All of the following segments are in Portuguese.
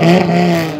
Yeah.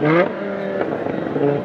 Uhum. Uhum.